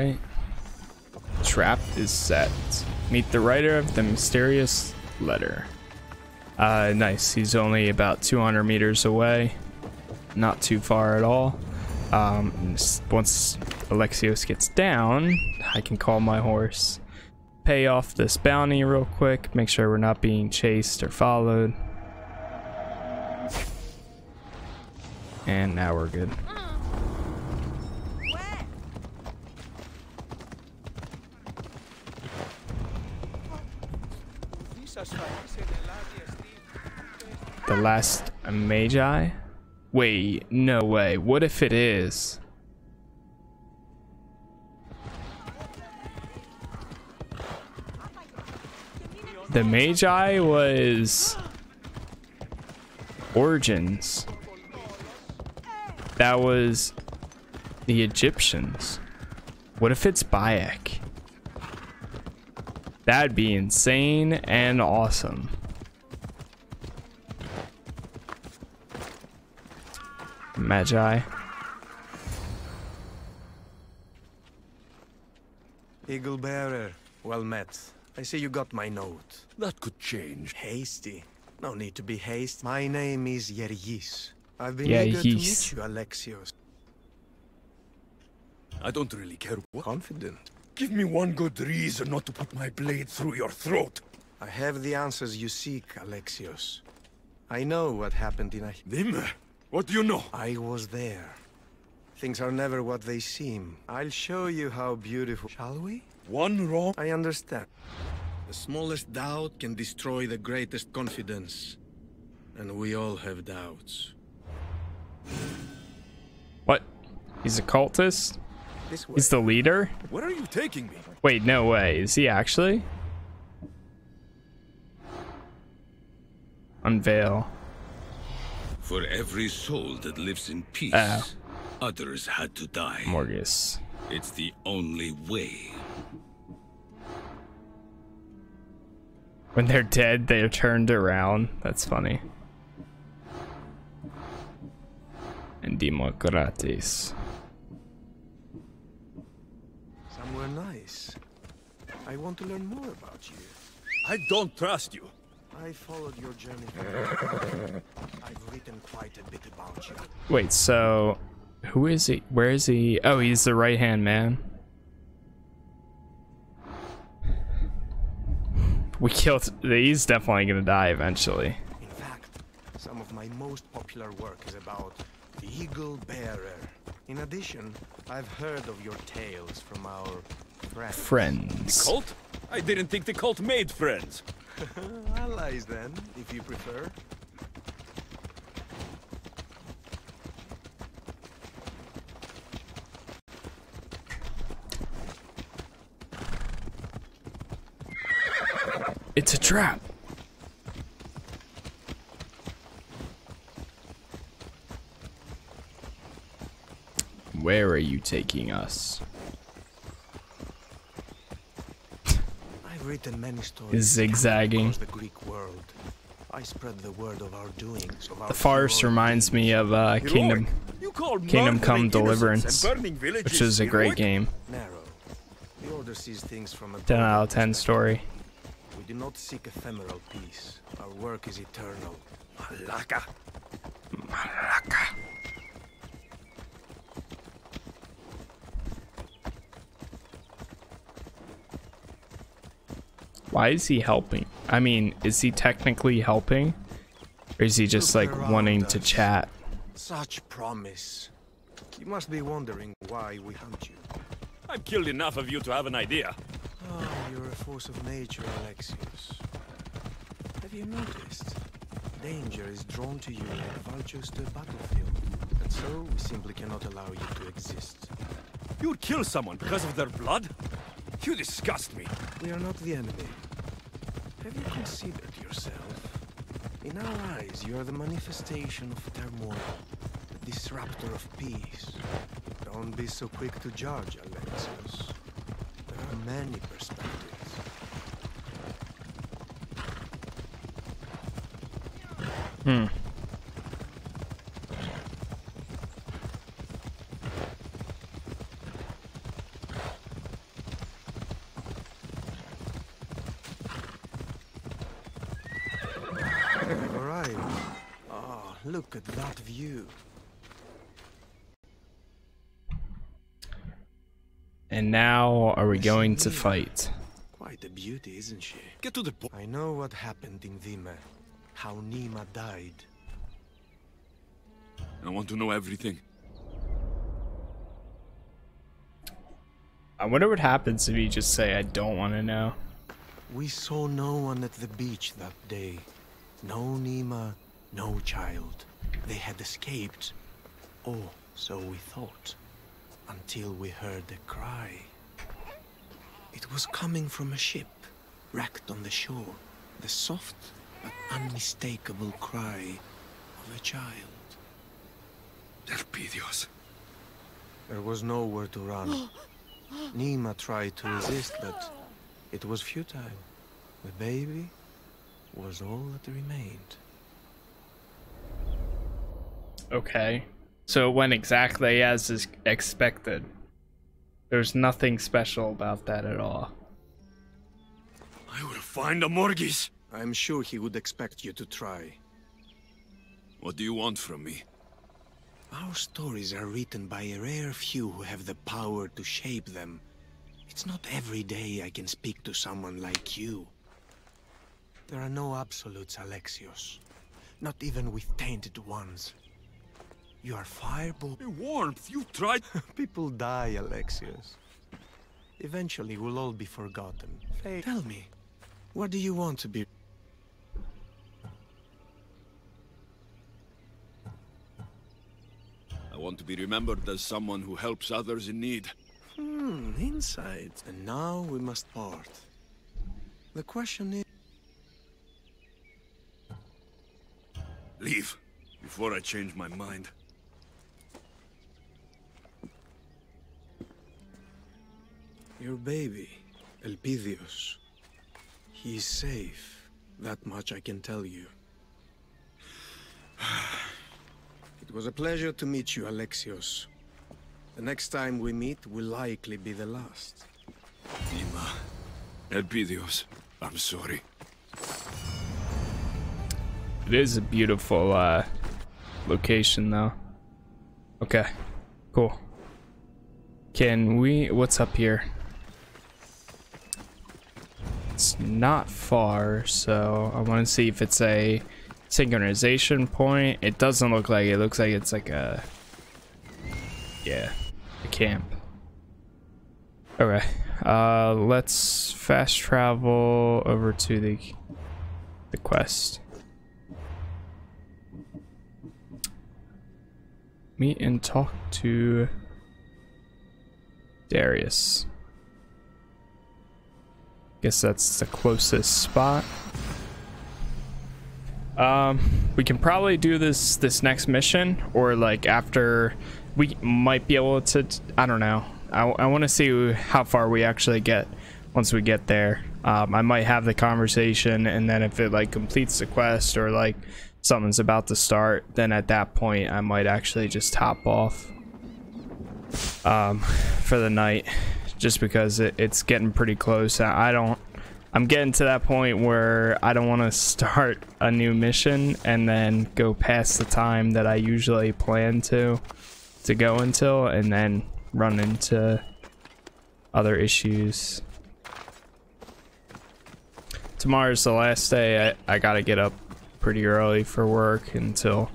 right. Trap is set. Meet the writer of the mysterious letter. Uh, nice. He's only about 200 meters away. Not too far at all. Um, once Alexios gets down, I can call my horse. Pay off this bounty real quick. Make sure we're not being chased or followed. And now we're good. The last Magi? Wait, no way. What if it is? The Magi was Origins. That was the Egyptians. What if it's Bayek? That'd be insane and awesome. Magi. Eagle Bearer, well met. I see you got my note. That could change. Hasty. No need to be hasty. My name is Yergis. I've been Yeah, eager to meet you, Alexios. I don't really care what. Confident. Give me one good reason not to put my blade through your throat. I have the answers you seek, Alexios. I know what happened in a... Them? What do you know? I was there. Things are never what they seem. I'll show you how beautiful... Shall we? One wrong. I understand. The smallest doubt can destroy the greatest confidence. And we all have doubts. What? He's a cultist? This way. He's the leader? Where are you taking me? Wait, no way. Is he actually? Unveil. For every soul that lives in peace, Oh. others had to die. Morgus. It's the only way. When they're dead, they're turned around. That's funny. And Democrates. Somewhere nice. I want to learn more about you. I don't trust you. I followed your journey. I've written quite a bit about you. Wait, so who is he? Where is he? Oh, he's the right hand man. We killed. He's definitely gonna die eventually. In fact, some of my most popular work is about the Eagle Bearer. In addition, I've heard of your tales from our friends. Friends. Cult? I didn't think the cult made friends. Allies, then, if you prefer. It's a trap. Where are you taking us? I've written many stories. Zigzagging. the Greek world. I spread the word of our doings. Of The forest reminds me of uh, Kingdom, You Kingdom Come Deliverance, innocents and burning villages which is a great heroic? game. Narrow. The order sees things from a 10 out of 10 story. We do not seek ephemeral peace. Our work is eternal. Malaka. Why is he helping? I mean, is he technically helping? Or is he just like wanting around to chat? Such promise. You must be wondering why we hunt you. I've killed enough of you to have an idea. Ah, you're a force of nature, Alexios. Have you noticed? Danger is drawn to you like vultures to a battlefield. And so, we simply cannot allow you to exist. You would kill someone because of their blood? You disgust me. We are not the enemy. Have you considered yourself? In our eyes, you are the manifestation of turmoil, the disruptor of peace. Don't be so quick to judge, Alexios. There are many perspectives. Hmm. child. Ah, look at that view. And now, are we Yes, going to fight? Quite a beauty, isn't she? Get to the point. I know what happened in Vime. How Neema died. I want to know everything. I wonder what happens if you just say, I don't want to know. We saw no one at the beach that day. No Neema, no child. They had escaped. Oh, so we thought. Until we heard a cry. It was coming from a ship, wrecked on the shore. The soft but unmistakable cry of a child. Elpidios. There was nowhere to run. Neema tried to resist, but it was futile. The baby was all that remained. Okay. So it went exactly as is expected. There's nothing special about that at all. I will find the Morgis. I'm sure he would expect you to try. What do you want from me? Our stories are written by a rare few who have the power to shape them. It's not every day I can speak to someone like you. There are no absolutes, Alexios. Not even with tainted ones. You are fireball. The warmth. You tried. People die, Alexios. Eventually, we'll all be forgotten. Faye, tell me, what do you want to be? I want to be remembered as someone who helps others in need. Hmm, inside. And now we must part. The question is... Leave before I change my mind. Your baby, Elpidios. He's safe. That much I can tell you. It was a pleasure to meet you, Alexios. The next time we meet will likely be the last. Neema. Elpidios. I'm sorry. It is a beautiful uh, location, though. Okay, cool. Can we? What's up here? It's not far, so I want to see if it's a synchronization point. It doesn't look like it. it looks like it's like a yeah, a camp. Okay, uh, let's fast travel over to the the quest. Meet and talk to Darius. Guess that's the closest spot. Um, we can probably do this this next mission, or like after we might be able to. I don't know. I, I want to see how far we actually get once we get there. Um, I might have the conversation, and then if it like completes the quest or like something's about to start, then at that point I might actually just hop off um, for the night, just because it, it's getting pretty close. I don't. I'm getting to that point where I don't want to start a new mission and then go past the time that I usually plan to to go until, and then run into other issues. Tomorrow's the last day. I, I gotta get up pretty early for work until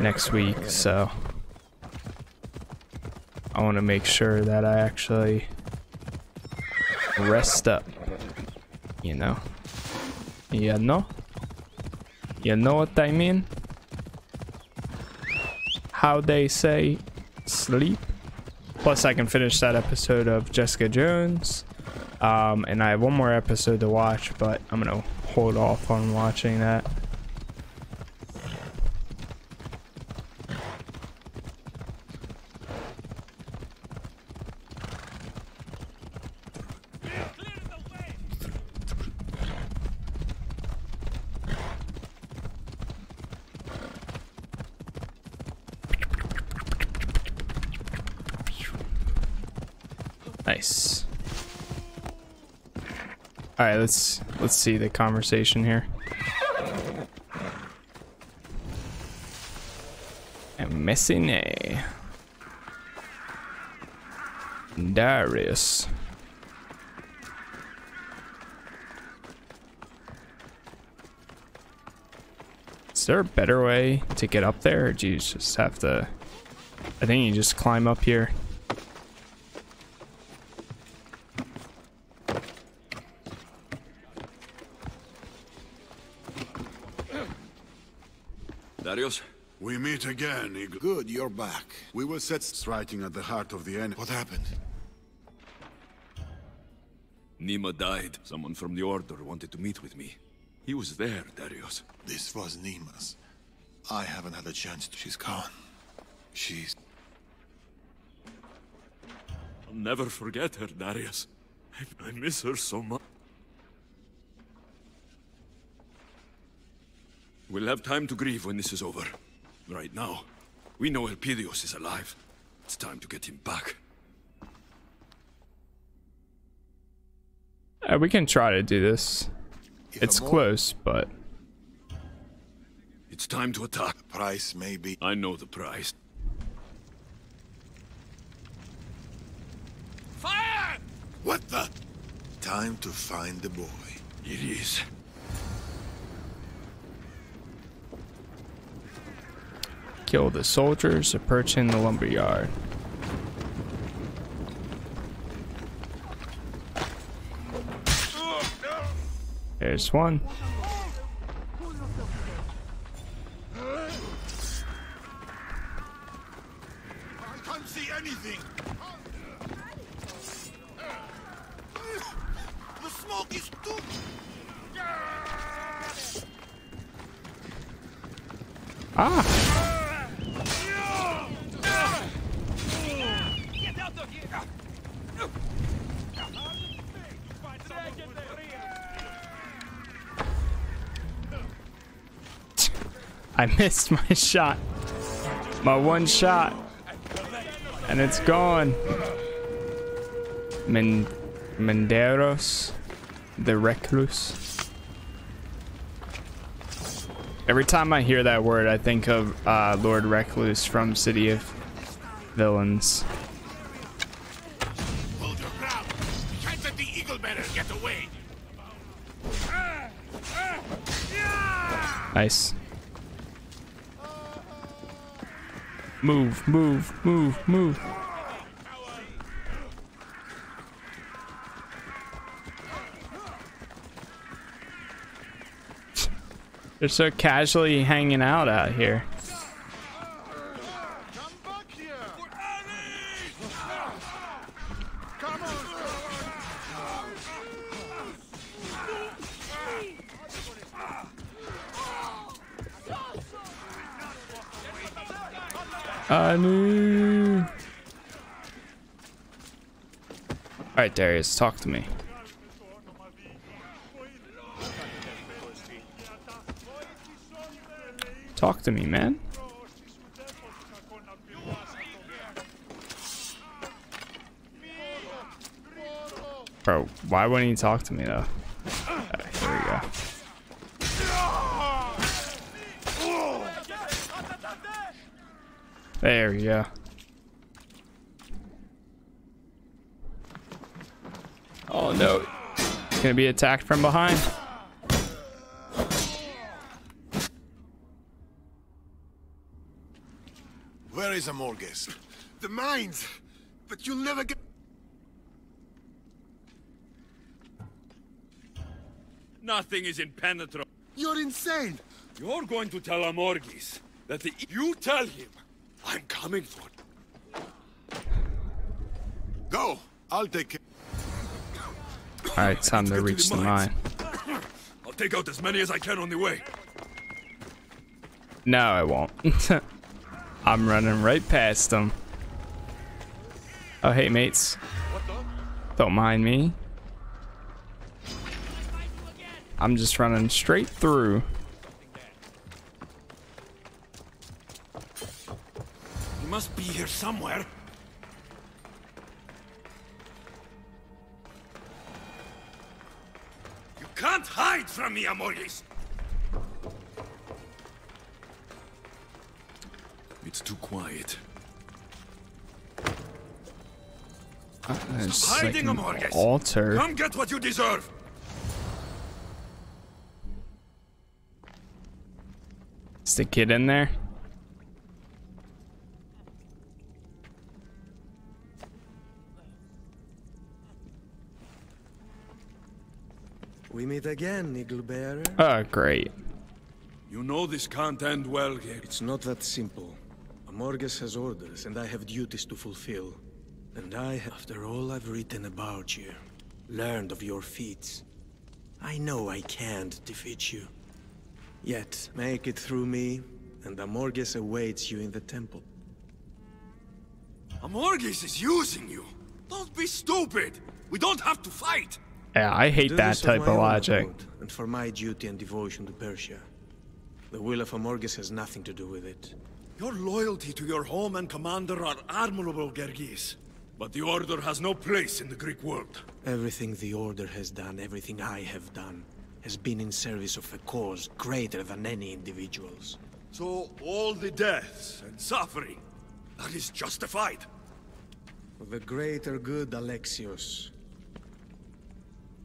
next week, so I want to make sure that I actually rest up. You know? You know? You know what I mean? How they say sleep. Plus, I can finish that episode of Jessica Jones. Um, and I have one more episode to watch, but I'm gonna hold off on watching that. Nice. All right, let's let's see the conversation here. Messine. Darius. Is there a better way to get up there, or do you just have to... I think you just climb up here. Darius? We meet again, Eagle. Good, you're back. We will set striking at the heart of the enemy. What happened? Neema died. Someone from the Order wanted to meet with me. He was there, Darius. This was Neema's. I haven't had a chance. To... She's gone. She's... I'll never forget her, Darius. I, I miss her so much. We'll have time to grieve when this is over. Right now, we know Elpidios is alive. It's time to get him back. Uh, we can try to do this. If It's close, but It's time to attack. The Price may be... I know the price. Fire! What the? Time to find the boy. It is. Kill the soldiers approaching the lumberyard. There's one. I can't see anything. The smoke is too... Ah! I missed my shot. My one shot. And it's gone. Men Menderos. The Recluse. Every time I hear that word, I think of uh, Lord Recluse from City of Villains. Hold your ground. Can't let the eagle get away. Nice. Move, move, move, move. They're so casually hanging out out here. Anu. Alright, Darius, talk to me. Talk to me, man. Bro, why wouldn't he talk to me though? Okay, here we go. There we go. Oh no. He's gonna be attacked from behind. Where is Amorges? The mines. But you'll never get... Nothing is impenetrable. You're insane. You're going to tell Amorges that the... You tell him I'm coming for it. Go. I'll take care. Alright, time to reach the the mine. I'll take out as many as I can on the way. No, I won't. I'm running right past them. Oh, hey, mates. Don't mind me. I'm just running straight through. He must be here somewhere. You can't hide from me, Amorges! It's too quiet. Ah, There's hiding, like an Amorges. altar. Come get what you deserve! Is the kid in there? We meet again, Eagle Bearer. Oh, great. You know this can't end well here. It's not that simple. Amorges has orders, and I have duties to fulfill. And I, after all I've written about you, learned of your feats, I know I can't defeat you. Yet, make it through me, and Amorges awaits you in the temple. Amorges is using you. Don't be stupid. We don't have to fight. Yeah, I hate that this type my of logic. accord, and for my duty and devotion to Persia. The will of Amorges has nothing to do with it. Your loyalty to your home and commander are admirable, Gergis. But the Order has no place in the Greek world. Everything the Order has done, everything I have done, has been in service of a cause greater than any individual's. So all the deaths and suffering, that is justified. For the greater good, Alexios.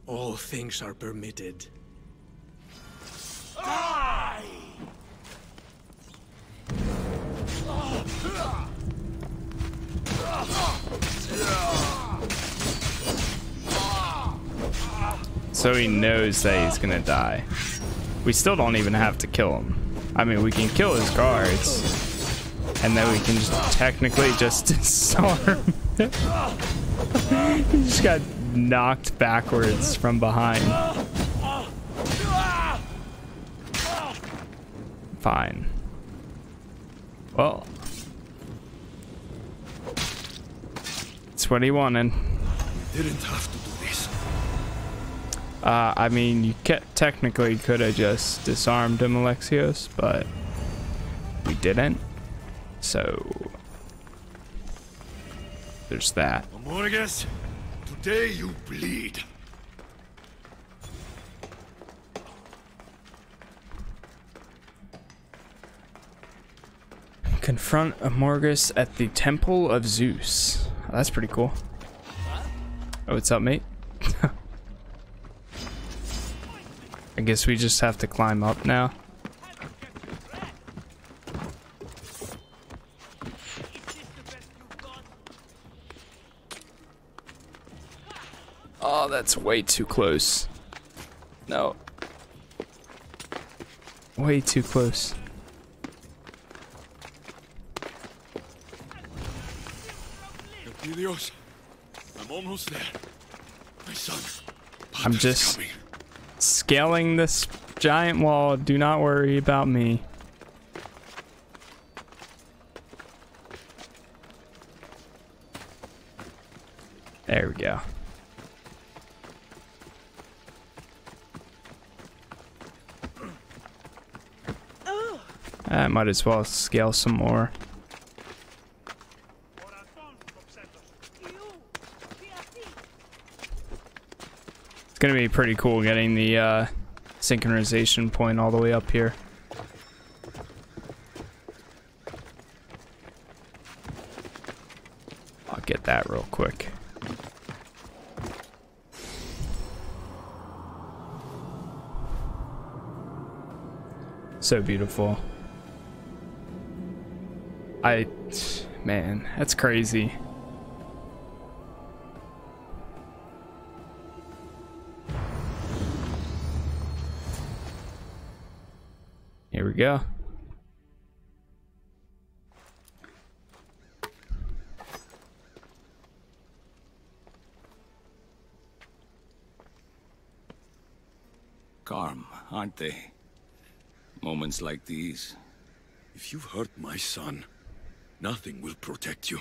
All things are permitted. So he knows that he's gonna die. We still don't even have to kill him. I mean, we can kill his guards. And then we can just technically just disarm him. he just got knocked backwards from behind. Fine. Well. It's what he wanted. Didn't have to do this. Uh, I mean, you technically could have just disarmed him, Alexios, but we didn't. So there's that. Today you bleed. Confront Amorges at the Temple of Zeus. Oh, that's pretty cool. Oh, what's up, mate? I guess we just have to climb up now. Oh, that's way too close. No. Way too close. I'm almost there. My son. I'm just- coming. Scaling this giant wall, do not worry about me. There we go. I might as well scale some more. It's gonna be pretty cool getting the uh, synchronization point all the way up here. I'll get that real quick. So beautiful. I, man, that's crazy. Here we go. Calm, aren't they? Moments like these. If you've hurt my son, nothing will protect you.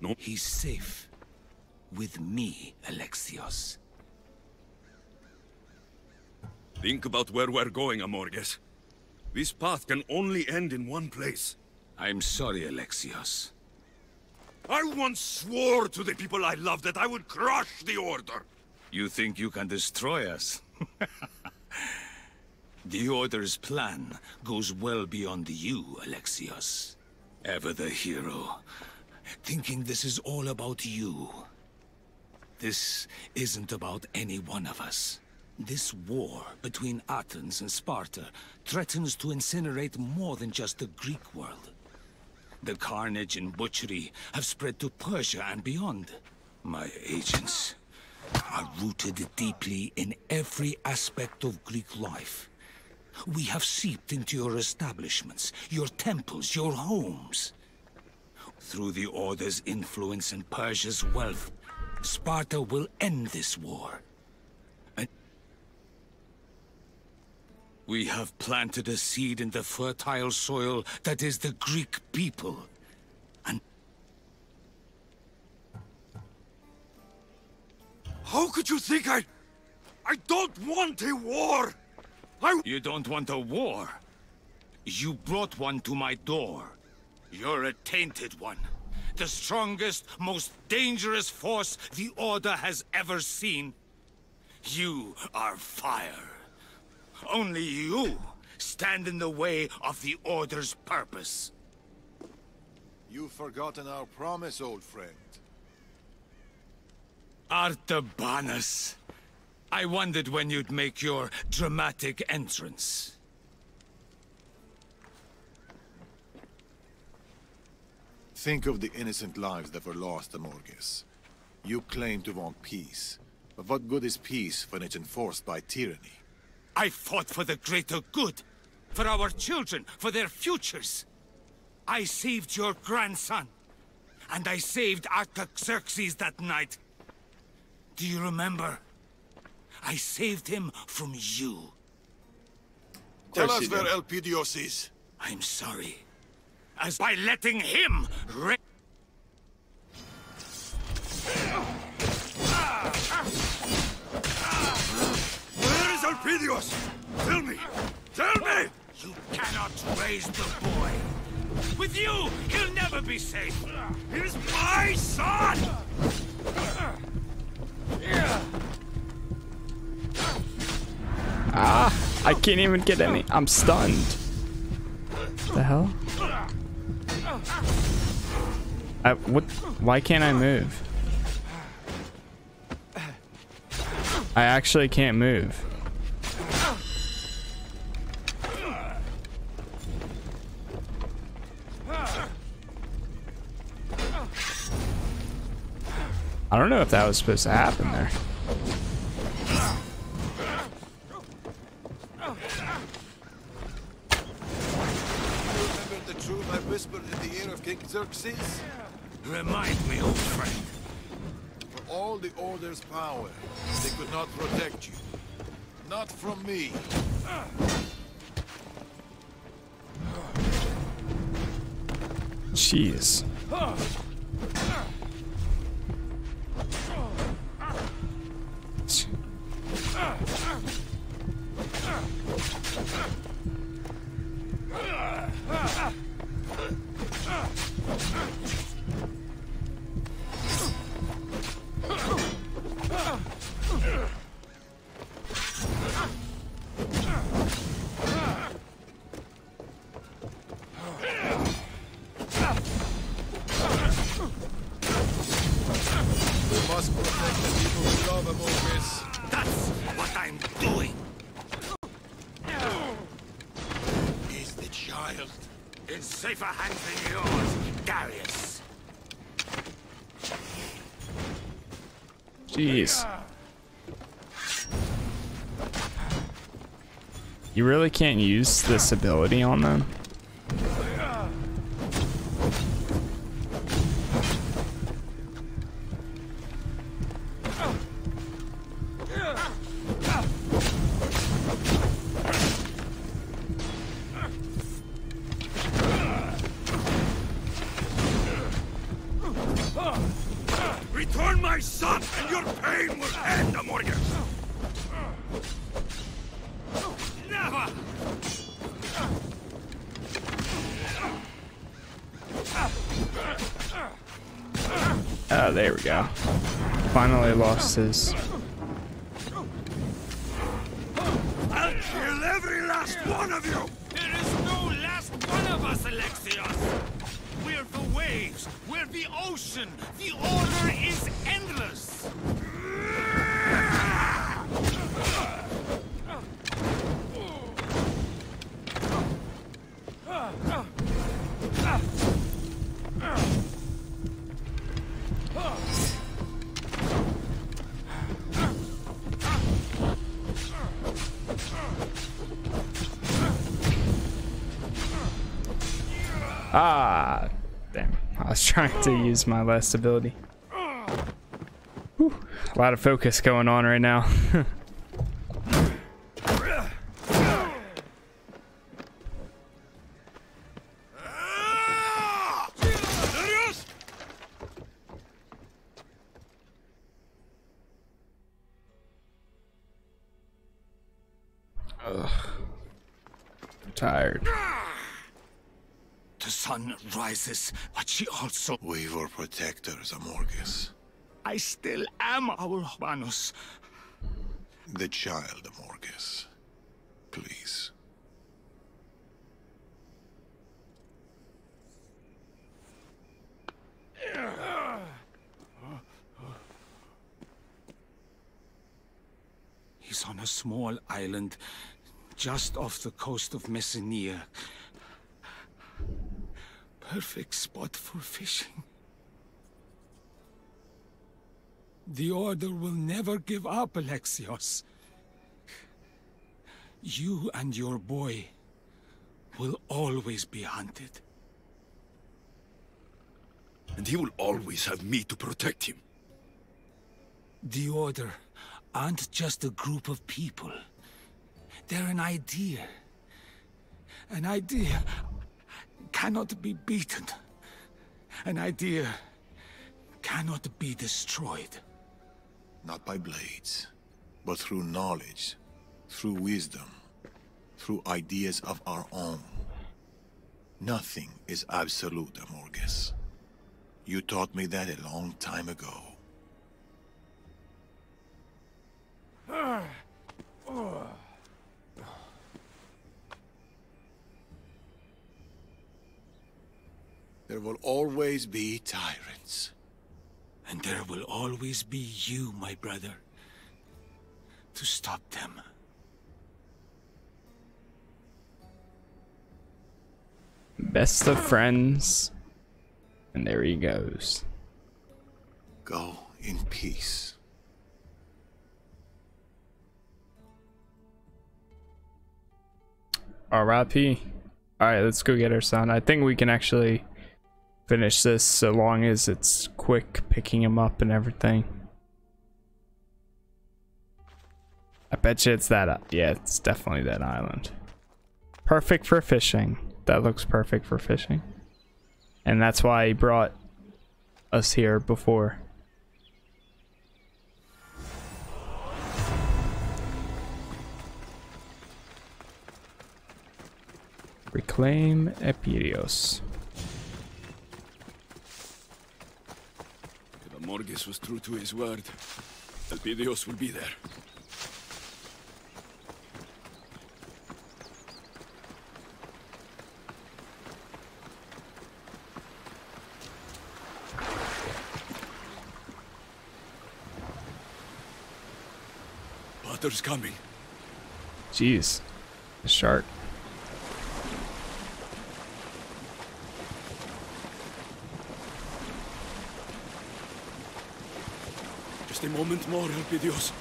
No, He's safe. With me, Alexios. think about where we're going, Amorges. This path can only end in one place. I'm sorry, Alexios. I once swore to the people I love that I would crush the Order. You think you can destroy us? the Order's plan goes well beyond you, Alexios. Ever the hero, thinking this is all about you. This isn't about any one of us. This war between Athens and Sparta threatens to incinerate more than just the Greek world. The carnage and butchery have spread to Persia and beyond. My agents are rooted deeply in every aspect of Greek life. We have seeped into your establishments, your temples, your homes. Through the Order's influence and Persia's wealth, Sparta will end this war. And we have planted a seed in the fertile soil that is the Greek people. And How could you think I... I don't want a war! I... you don't want a war. You brought one to my door. You're a tainted one. The strongest, most dangerous force the Order has ever seen. You are fire. Only you stand in the way of the Order's purpose. You've forgotten our promise, old friend. Artabanus. I wondered when you'd make your dramatic entrance. Think of the innocent lives that were lost, Amorges. You claim to want peace. But what good is peace when it's enforced by tyranny? I fought for the greater good. For our children, for their futures. I saved your grandson. And I saved Artaxerxes that night. Do you remember? I saved him from you. Tell us where Elpidios is. I'm sorry. As by letting him re- Where is Elpidios? Tell me! Tell me! You cannot raise the boy. With you, he'll never be safe. He's my son! Ah, I can't even get any. I'm stunned. The hell? I, what? Why can't I move? I actually can't move. I don't know if that was supposed to happen there. Of King Remind me, old friend. For all the Order's power, they could not protect you. Not from me. Jeez. Really can't use this ability on them? Finally. I'll kill every last one of you! There is no last one of us, Alexios! We're the waves, where the ocean, the order is endless! Ah, damn. I was trying to use my last ability. Whew. A lot of focus going on right now. rises, but she also... We were protectors, Amorges. I still am our Humanos. The child, Amorges. Please. He's on a small island just off the coast of Messenia. Perfect spot for fishing. The Order will never give up, Alexios. You and your boy will always be hunted. And he will always have me to protect him. The Order aren't just a group of people. They're an idea. An idea cannot be beaten. An idea cannot be destroyed. Not by blades, but through knowledge, through wisdom, through ideas of our own. Nothing is absolute, Amorges. You taught me that a long time ago. Ah, oh. There will always be tyrants. And there will always be you, my brother, to stop them. Best of friends. And there he goes. Go in peace. R.I.P. Alright, let's go get our son. I think we can actually finish this so long as it's quick picking him up and everything. I bet you it's that. uh, Yeah, it's definitely that island. Perfect for fishing. That looks perfect for fishing. And that's why he brought us here before. Reclaim Elpidios. If Amorges was true to his word, Elpidios will be there. Potter's coming. Jeez. The shark. A moment more, Elpidios.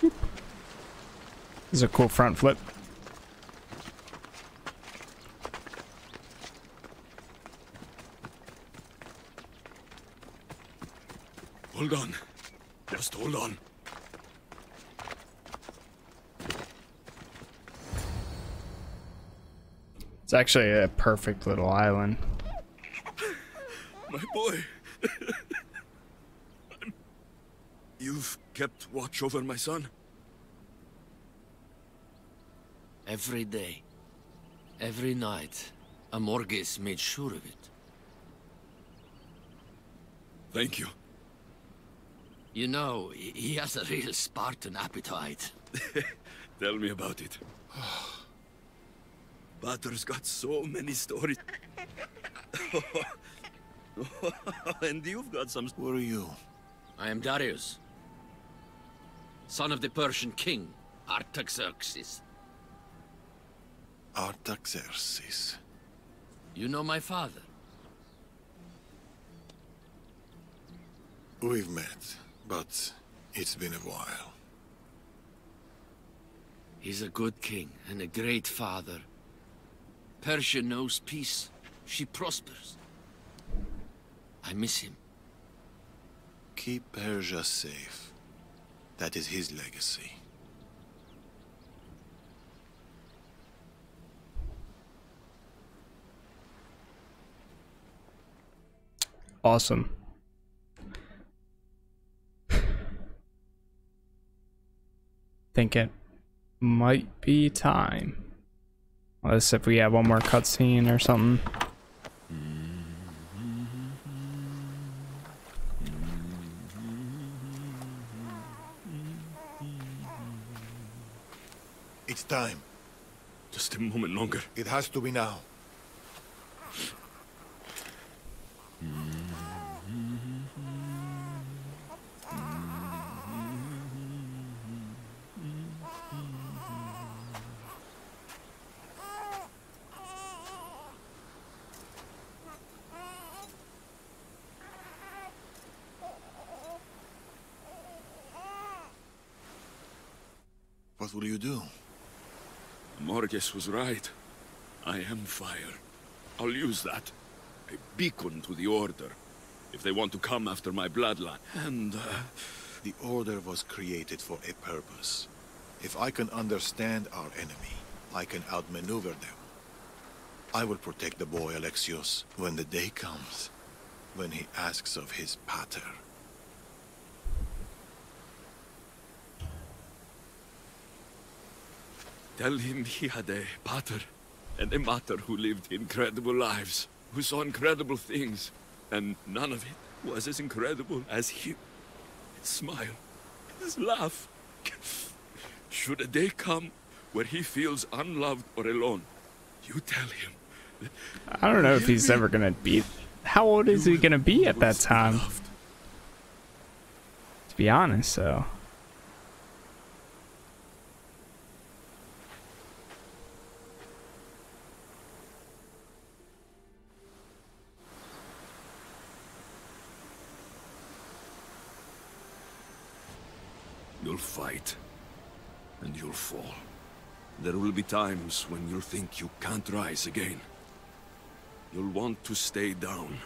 This is a cool front flip. Hold on. Just hold on. It's actually a perfect little island. My boy. You've kept watch over my son? Every day, every night, Amorges made sure of it. Thank you. You know, he he has a real Spartan appetite. Tell me about it. Butter's got so many stories. and you've got some... Who are you? I am Darius, son of the Persian king, Artaxerxes. Artaxerxes. You know my father? We've met, but it's been a while. He's a good king and a great father. Persia knows peace. She prospers. I miss him. Keep Persia safe. That is his legacy. Awesome. Think it might be time. Unless if we have one more cutscene or something. It's time. Just a moment longer. It has to be now. What will you do? Amorges was right. I am fire. I'll use that. A beacon to the Order. If they want to come after my bloodline. And, uh, The Order was created for a purpose. If I can understand our enemy, I can outmaneuver them. I will protect the boy Alexios when the day comes, when he asks of his pater. Tell him he had a pater and a mater who lived incredible lives, who saw incredible things, and none of it was as incredible as him. His smile, his laugh. Should a day come where he feels unloved or alone, you tell him I don't know if he's ever gonna be. How old is he gonna be at that time? To be honest, though. You'll fight, and you'll fall. There will be times when you'll think you can't rise again. You'll want to stay down,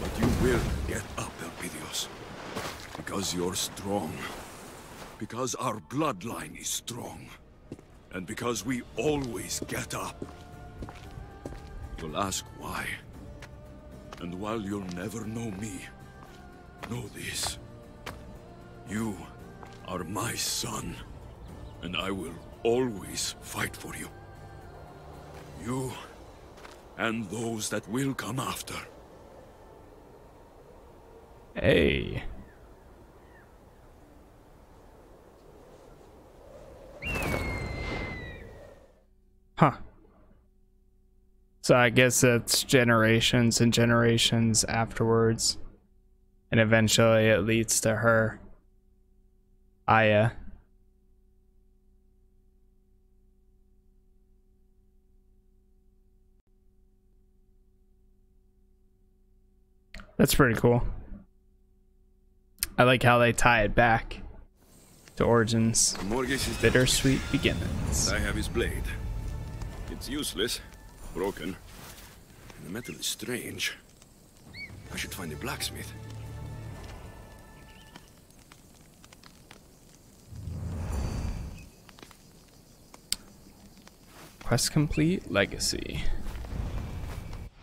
but you will get up, Elpidios. Because you're strong. Because our bloodline is strong. And because we always get up. You'll ask why. And while you'll never know me, know this. You are my son, and I will always fight for you. You and those that will come after. Hey. Huh. So I guess it's generations and generations afterwards. And eventually it leads to her. Aya. That's pretty cool. I like how they tie it back to origins. Bittersweet beginnings. I have his blade. It's useless, broken. And the metal is strange. I should find a blacksmith. Quest complete. Legacy.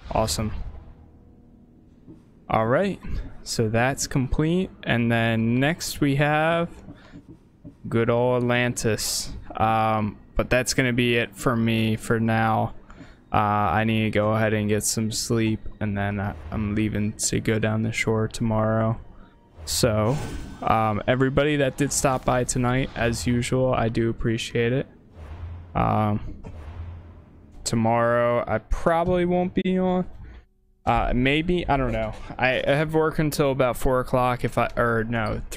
Awesome. All right. So that's complete. And then next we have good old Atlantis. Um, but that's going to be it for me for now. Uh, I need to go ahead and get some sleep. And then uh, I'm leaving to go down the shore tomorrow. So, um, everybody that did stop by tonight, as usual, I do appreciate it. Um, tomorrow I probably won't be on. Uh, maybe I don't know. I, I have work until about four o'clock. If I or no three.